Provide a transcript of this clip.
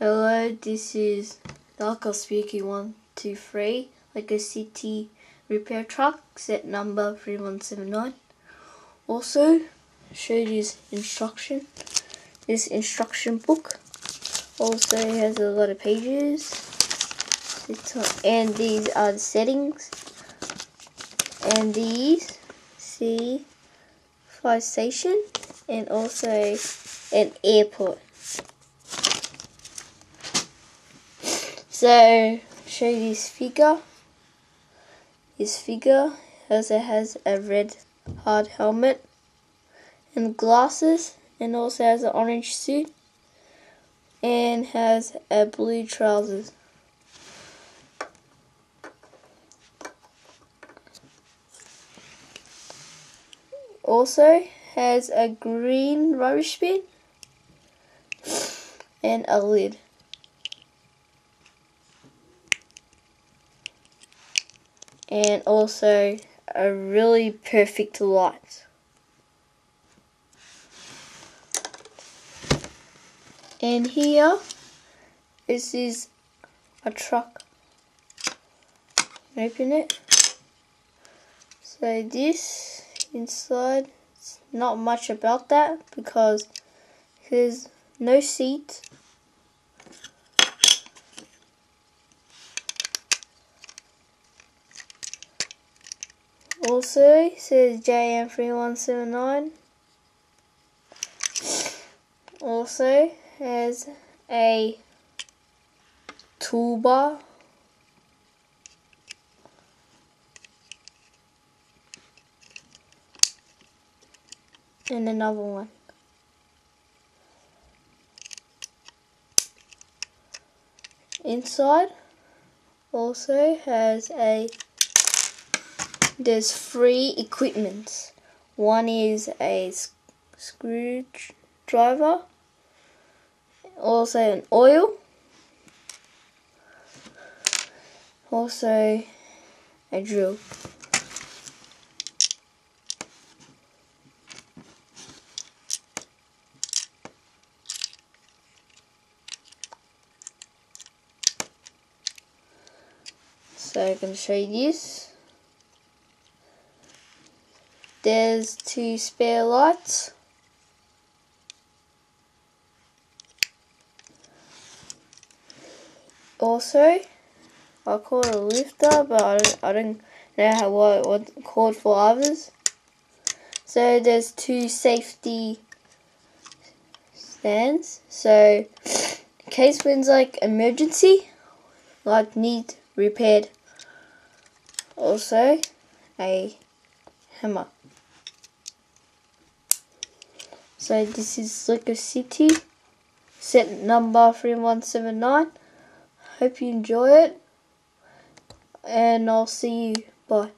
Hello, this is Darko Spooky 123, Lego City repair truck, set number 3179. Also, show you this instruction, this instruction book. Also has a lot of pages. And these are the settings. And these, see, fire station, and also an airport. So, show you this figure. This figure also has a red hard helmet and glasses and also has an orange suit and has a blue trousers. Also has a green rubbish bin and a lid. And also a really perfect light. And here, this is a truck. Open it. So this inside, it's not much about that because there's no seat Also says JM3179. Also has a toolbar. And another one. Inside also has a there's three equipments. One is a screwdriver, also an oil, also a drill. So I'm going to show you this. There's two spare lights. Also, I call it a lifter, but I don't, I don't know how what what's called for others. So there's two safety stands. So in case when's like emergency, like need repaired. Also, a hammer. So this is Lego City, set number 3179. Hope you enjoy it, and I'll see you. Bye.